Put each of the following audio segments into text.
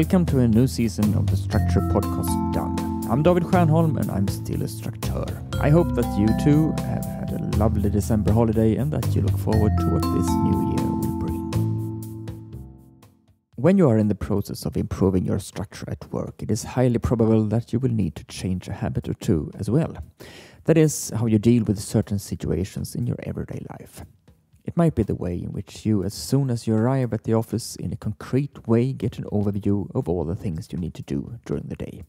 Welcome to a new season of the Structure Podcast Done. I'm David Stiernholm and I'm still a structure. I hope that you too have had a lovely December holiday and that you look forward to what this new year will bring. When you are in the process of improving your structure at work, it is highly probable that you will need to change a habit or two as well. That is, how you deal with certain situations in your everyday life. It might be the way in which you, as soon as you arrive at the office, in a concrete way get an overview of all the things you need to do during the day.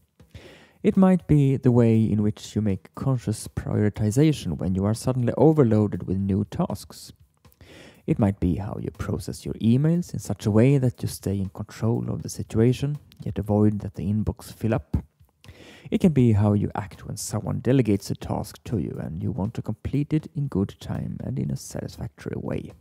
It might be the way in which you make conscious prioritization when you are suddenly overloaded with new tasks. It might be how you process your emails in such a way that you stay in control of the situation, yet avoid that the inbox fill up. It can be how you act when someone delegates a task to you and you want to complete it in good time and in a satisfactory way.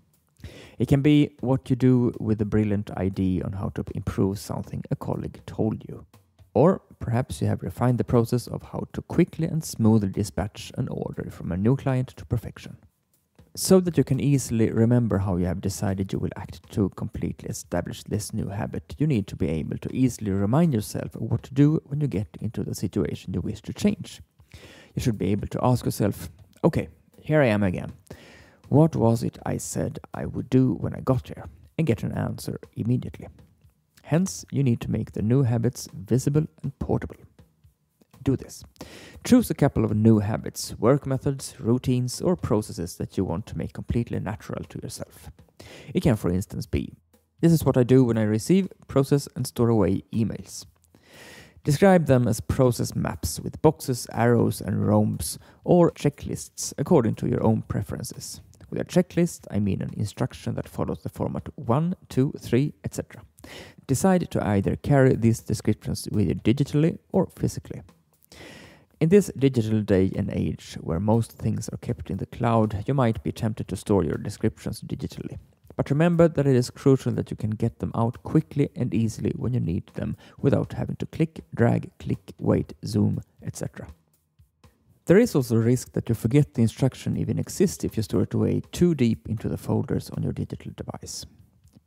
It can be what you do with a brilliant idea on how to improve something a colleague told you. Or perhaps you have refined the process of how to quickly and smoothly dispatch an order from a new client to perfection. So that you can easily remember how you have decided you will act to completely establish this new habit, you need to be able to easily remind yourself what to do when you get into the situation you wish to change. You should be able to ask yourself, okay, here I am again. What was it I said I would do when I got here? And get an answer immediately. Hence, you need to make the new habits visible and portable do this. Choose a couple of new habits, work methods, routines, or processes that you want to make completely natural to yourself. It can, for instance, be this is what I do when I receive, process, and store away emails. Describe them as process maps with boxes, arrows, and rhombs, or checklists according to your own preferences. With a checklist, I mean an instruction that follows the format 1, 2, 3, etc. Decide to either carry these descriptions with you digitally or physically. In this digital day and age, where most things are kept in the cloud, you might be tempted to store your descriptions digitally. But remember that it is crucial that you can get them out quickly and easily when you need them without having to click, drag, click, wait, zoom, etc. There is also a risk that you forget the instruction even exists if you store it away too deep into the folders on your digital device.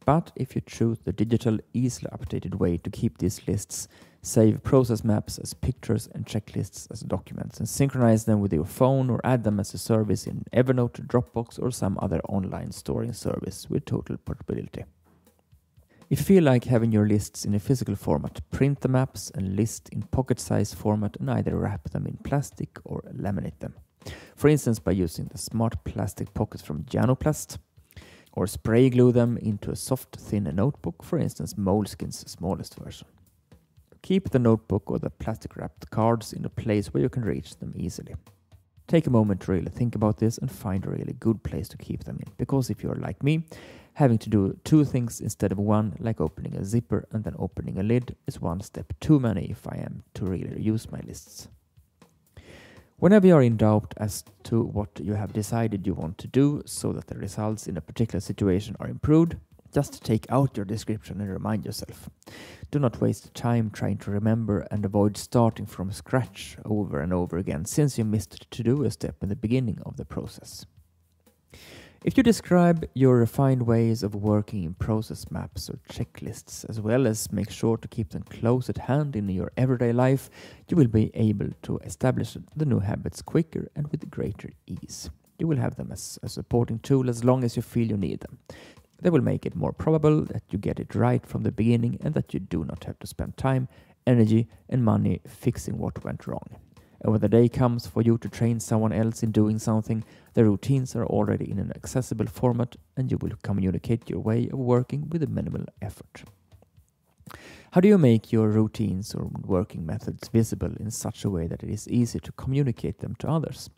But if you choose the digital, easily updated way to keep these lists, save process maps as pictures and checklists as documents, and synchronize them with your phone or add them as a service in Evernote, Dropbox, or some other online storing service with total portability. If you feel like having your lists in a physical format, print the maps and list in pocket size format and either wrap them in plastic or laminate them. For instance, by using the smart plastic pockets from Janoplast, or spray glue them into a soft, thin notebook, for instance, Moleskine's smallest version. Keep the notebook or the plastic wrapped cards in a place where you can reach them easily. Take a moment to really think about this and find a really good place to keep them in, because if you're like me, having to do two things instead of one, like opening a zipper and then opening a lid, is one step too many if I am to really use my lists. Whenever you are in doubt as to what you have decided you want to do so that the results in a particular situation are improved, just take out your description and remind yourself. Do not waste time trying to remember and avoid starting from scratch over and over again since you missed to do a step in the beginning of the process. If you describe your refined ways of working in process maps or checklists, as well as make sure to keep them close at hand in your everyday life, you will be able to establish the new habits quicker and with greater ease. You will have them as a supporting tool as long as you feel you need them. They will make it more probable that you get it right from the beginning and that you do not have to spend time, energy, and money fixing what went wrong. And when the day comes for you to train someone else in doing something, the routines are already in an accessible format and you will communicate your way of working with a minimal effort. How do you make your routines or working methods visible in such a way that it is easy to communicate them to others?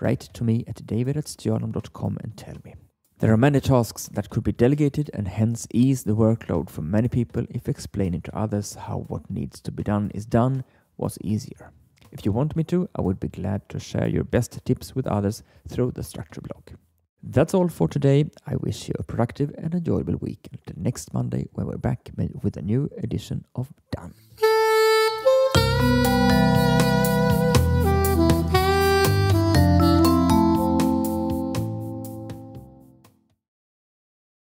Write to me at david.stiernholm.com and tell me. There are many tasks that could be delegated and hence ease the workload for many people if explaining to others how what needs to be done is done was easier. If you want me to, I would be glad to share your best tips with others through the Structure blog. That's all for today. I wish you a productive and enjoyable week until next Monday when we're back with a new edition of Done.